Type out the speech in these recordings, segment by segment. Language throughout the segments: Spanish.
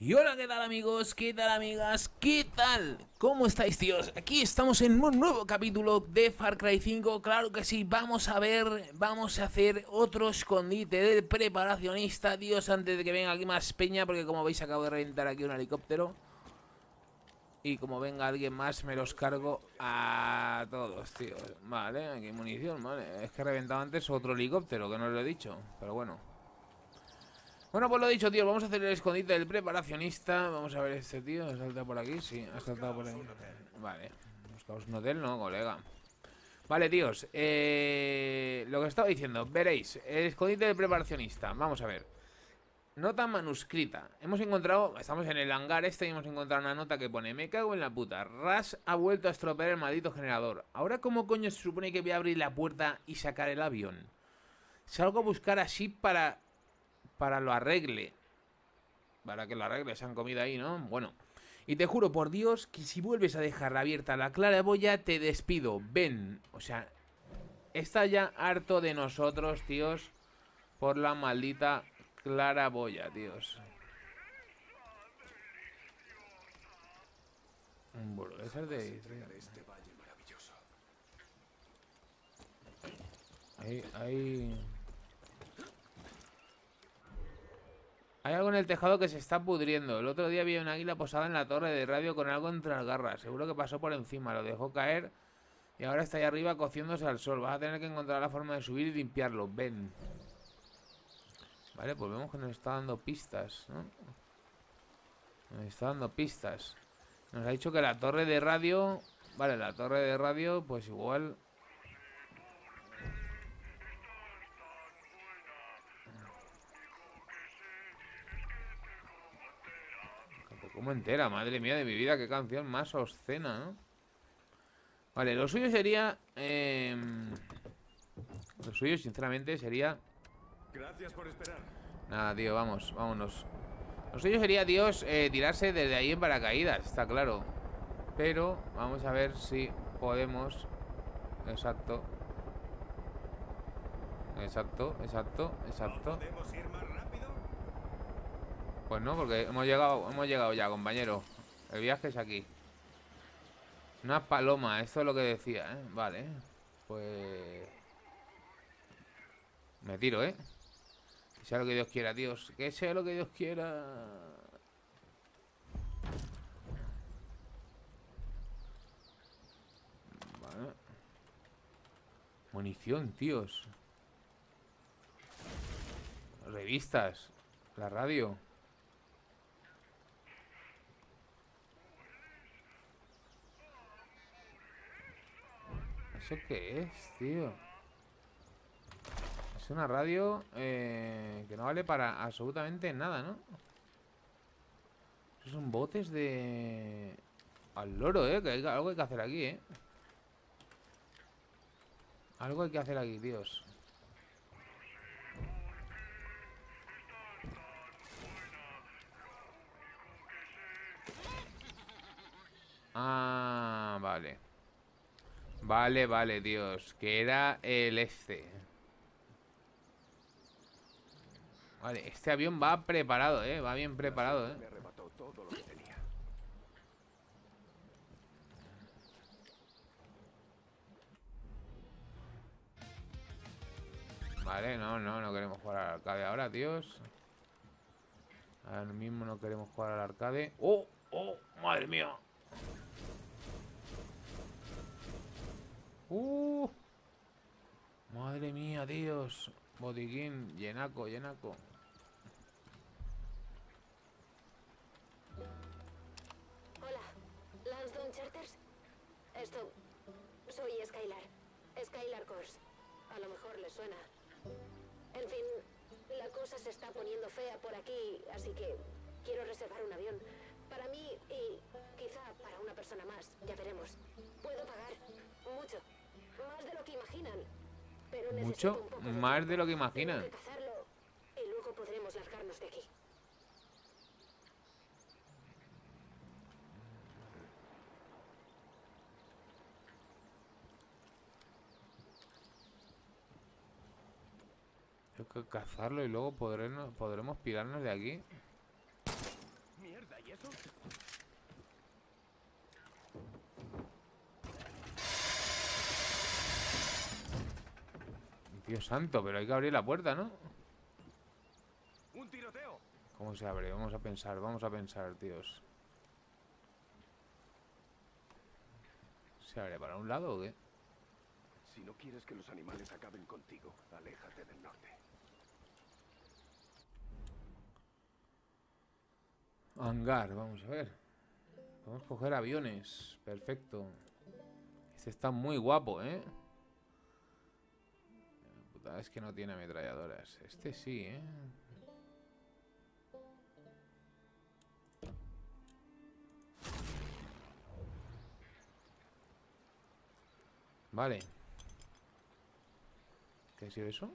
Y hola, ¿qué tal amigos? ¿Qué tal amigas? ¿Qué tal? ¿Cómo estáis, tíos? Aquí estamos en un nuevo capítulo de Far Cry 5. Claro que sí, vamos a ver, vamos a hacer otro escondite del preparacionista, tíos, antes de que venga aquí más peña, porque como veis acabo de reventar aquí un helicóptero. Y como venga alguien más, me los cargo a todos, tíos. Vale, aquí hay munición, vale. Es que he reventado antes otro helicóptero, que no lo he dicho, pero bueno. Bueno, pues lo dicho, tío, vamos a hacer el escondite del preparacionista. Vamos a ver este tío, ¿ha saltado por aquí? Sí, ha saltado por aquí. Vale, buscamos un hotel, no, colega. Vale, tíos, eh, lo que estaba diciendo, veréis, el escondite del preparacionista. Vamos a ver. Nota manuscrita. Hemos encontrado, estamos en el hangar este y hemos encontrado una nota que pone Me cago en la puta, Ras ha vuelto a estropear el maldito generador. Ahora, ¿cómo coño se supone que voy a abrir la puerta y sacar el avión? Salgo a buscar así para para lo arregle. Para que lo arregle, se han comido ahí, ¿no? Bueno. Y te juro por Dios que si vuelves a dejar abierta la claraboya, te despido. Ven. O sea, está ya harto de nosotros, tíos. Por la maldita claraboya, tíos. Un bolo, de este valle maravilloso. Ahí, ahí... Hay algo en el tejado que se está pudriendo. El otro día vi una águila posada en la torre de radio con algo entre las garras. Seguro que pasó por encima, lo dejó caer y ahora está ahí arriba cociéndose al sol. Vas a tener que encontrar la forma de subir y limpiarlo. Ven. Vale, pues vemos que nos está dando pistas, ¿no? Nos está dando pistas. Nos ha dicho que la torre de radio... Vale, la torre de radio, pues igual Como entera, madre mía de mi vida, qué canción más obscena, ¿no? Vale, lo suyo sería... Em, lo suyo, sinceramente, sería... Gracias por esperar. Nada, tío, vamos, vámonos. Lo suyo sería, Dios, eh, tirarse desde ahí en paracaídas, está claro. Pero vamos a ver si podemos... Exacto. Exacto, exacto, exacto. ¿Podemos ir más pues no, porque hemos llegado, hemos llegado ya, compañero. El viaje es aquí. Una paloma, esto es lo que decía, ¿eh? Vale. Pues... Me tiro, ¿eh? Que sea lo que Dios quiera, Dios. Que sea lo que Dios quiera. Vale. Munición, tíos. Revistas. La radio. ¿Eso qué es, tío? Es una radio eh, que no vale para absolutamente nada, ¿no? Son botes de... Al loro, ¿eh? Que algo hay que hacer aquí, ¿eh? Algo hay que hacer aquí, Dios. Ah, vale. Vale, vale, Dios. Que era el este. Vale, este avión va preparado, eh. Va bien preparado, eh. Vale, no, no, no queremos jugar al arcade ahora, tíos. Ahora mismo no queremos jugar al arcade. ¡Oh! ¡Oh! ¡Madre mía! ¡Uh! Madre mía, Dios. Botiquín, llenaco, llenaco. Hola, Lansdowne Charters. Esto... Soy Skylar. Skylar Course. A lo mejor le suena. En fin, la cosa se está poniendo fea por aquí, así que quiero reservar un avión. Para mí y quizá para una persona más, ya veremos. Puedo pagar mucho, que imaginan. Pero Mucho más de lo que imaginan. y luego podremos largarnos de aquí. Hay que cazarlo y luego podremos, podremos pirarnos de aquí. Mierda, ¿y eso? Dios santo, pero hay que abrir la puerta, ¿no? ¡Un tiroteo! ¿Cómo se abre? Vamos a pensar, vamos a pensar, tíos. ¿Se abre para un lado o qué? Si no quieres que los animales acaben contigo, aléjate del norte. Hangar, vamos a ver. Podemos coger aviones. Perfecto. Este está muy guapo, ¿eh? Es que no tiene ametralladoras. Este sí, ¿eh? Vale. ¿Qué ha sido eso?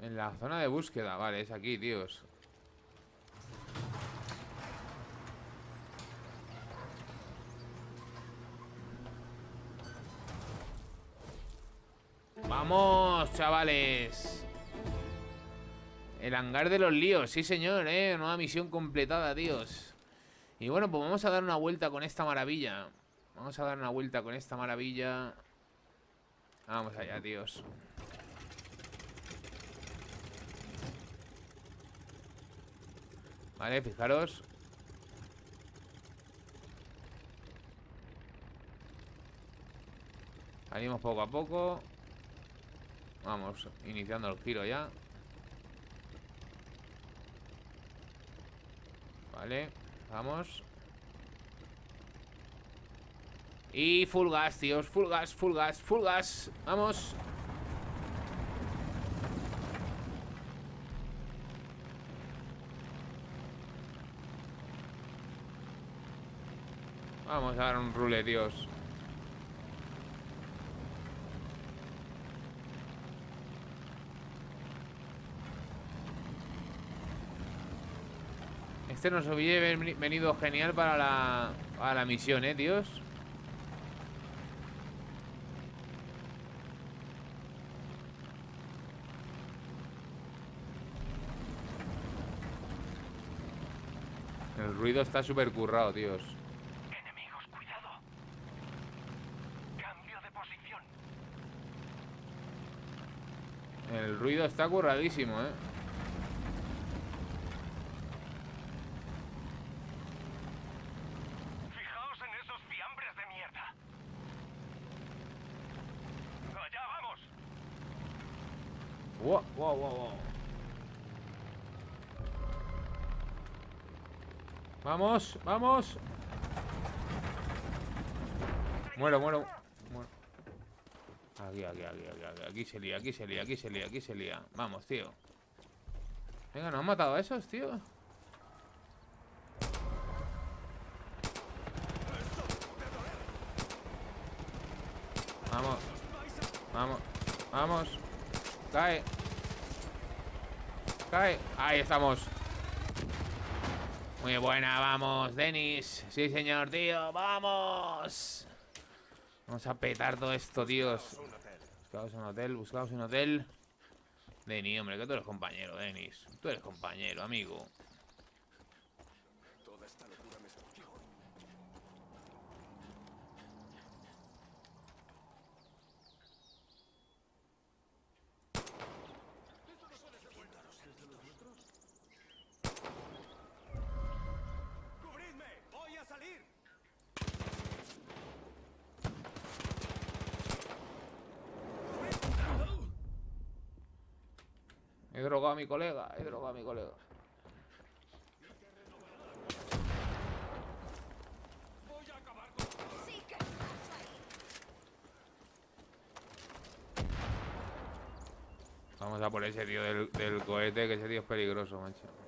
En la zona de búsqueda, vale, es aquí, tíos. ¡Vamos, chavales! El hangar de los líos, sí señor, eh Nueva misión completada, tíos. Y bueno, pues vamos a dar una vuelta con esta maravilla. Vamos a dar una vuelta con esta maravilla. Vamos allá, tíos. Vale, fijaros. Salimos poco a poco Vamos, iniciando el giro ya. Vale, vamos. Y full gas, tíos Full gas, full gas, full gas. Vamos. Vamos a dar un rule, Dios Este nos hubiera venido genial para la, para la misión, ¿eh, Dios? El ruido está súper currado, Dios. Enemigos, cuidado. Cambio de posición. El ruido está curradísimo, ¿eh? Fijaos en esos fiambres de mierda. Allá vamos. Vamos, vamos. Muero, muero. muero. Aquí, aquí, aquí, aquí, aquí, aquí se lía, aquí se lía, aquí se lía, aquí se lía. Vamos, tío. Venga, ¿nos han matado a esos, tío? Vamos. Vamos. Vamos. Cae. Ahí estamos. Muy buena, vamos, Denis. Sí, señor, tío, vamos. Vamos a petar todo esto, tíos. Buscaos un hotel, buscaos un hotel. Denis, hombre, que tú eres compañero, Denis. Tú eres compañero, amigo. Toda esta locura me surgió. ¡Cubridme! ¡Voy a salir! He drogado a mi colega, he drogado a mi colega. ¡Voy a acabar con... Sí que estás ahí. Vamos a por ese tío del, del cohete, que ese tío es peligroso, macho.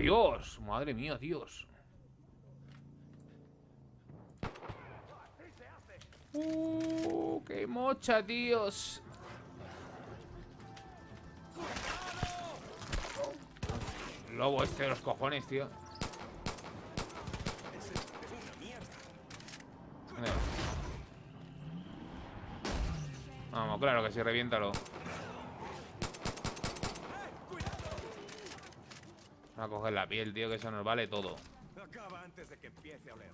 Dios! Madre mía, Dios. ¡Uh! ¡Qué mocha, Dios! lobo este de los cojones, tío. Vamos, claro que sí, reviéntalo. A coger la piel, tío, que eso nos vale todo. Acaba antes de que empiece a oler.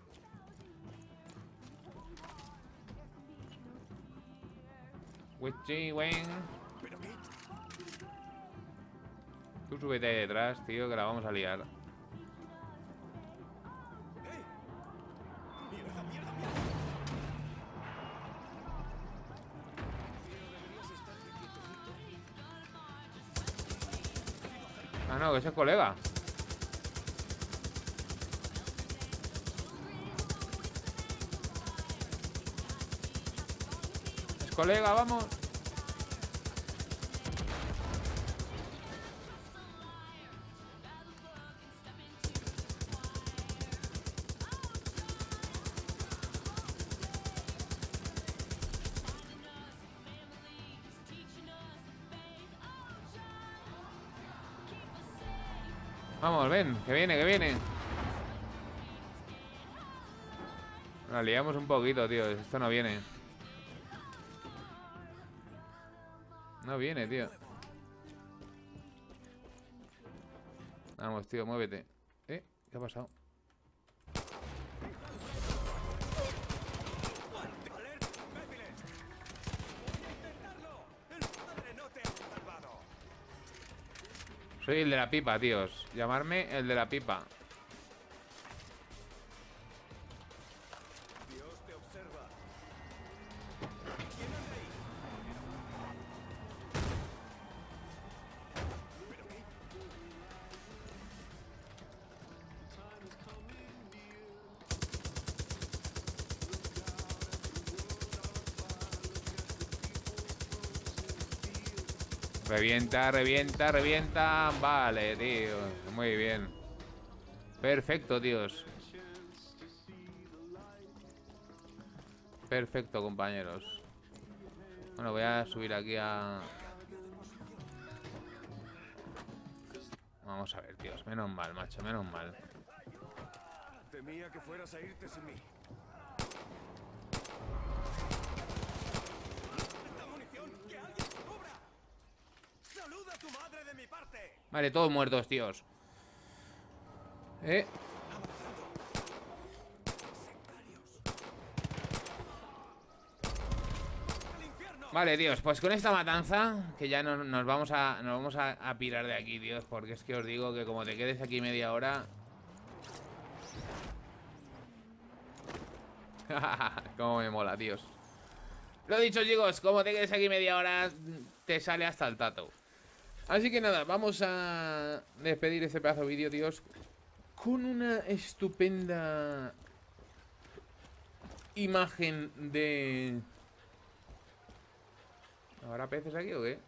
Tú súbete ahí detrás, tío, que la vamos a liar. Ah, no, que ese es colega. Colega, vamos. Vamos, ven, que viene, que viene. Nos liamos un poquito, tío. Esto no viene. No viene, tío. Vamos, tío, muévete. ¿Eh? ¿Qué ha pasado? Soy el de la pipa, tíos. Llamarme el de la pipa. Revienta, revienta, revienta. Vale, tío. Muy bien. Perfecto, tíos. Perfecto, compañeros. Bueno, voy a subir aquí a... Vamos a ver, tíos. Menos mal, macho, menos mal. Temía que fueras a irte sin mí. Vale, todos muertos, tíos. Eh. Vale, tíos, pues con esta matanza Que ya nos, vamos, a, nos vamos a, pirar de aquí, tíos Porque es que os digo que como te quedes aquí media hora. Cómo me mola, tíos. Lo dicho, chicos, como te quedes aquí media hora Te sale hasta el tato Así que nada, vamos a despedir este pedazo de vídeo, tíos Con una estupenda imagen de... ¿Habrá peces aquí o qué?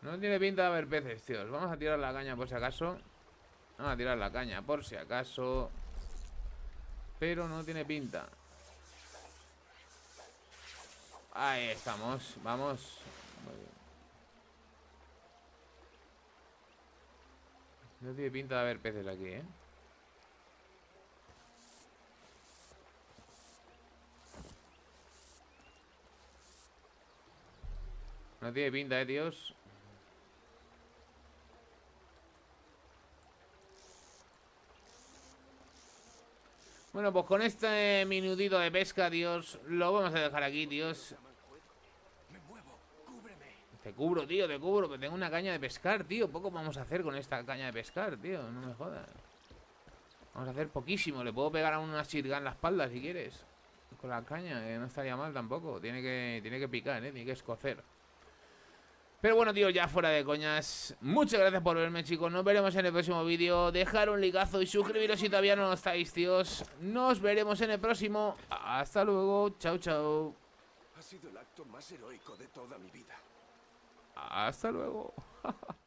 No tiene pinta de haber peces, tíos. Vamos a tirar la caña por si acaso. Vamos a tirar la caña por si acaso. Pero no tiene pinta Ahí estamos, vamos. No tiene pinta de haber peces aquí, ¿eh? No tiene pinta, eh, tíos. Bueno, pues con este minutito de pesca, Dios, lo vamos a dejar aquí, Dios. Te cubro, tío, te cubro, que tengo una caña de pescar, tío. Poco vamos a hacer con esta caña de pescar, tío. No me jodas. Vamos a hacer poquísimo. Le puedo pegar a una sirga en la espalda si quieres. Con la caña, que no estaría mal tampoco. Tiene que, tiene que picar, ¿eh? Tiene que escocer. Pero bueno, tío, ya fuera de coñas. Muchas gracias por verme, chicos. Nos veremos en el próximo vídeo. Dejar un likazo y suscribiros si todavía no estáis, tíos. Nos veremos en el próximo. Hasta luego, chao, chao. Ha sido el acto más heroico de toda mi vida. Hasta luego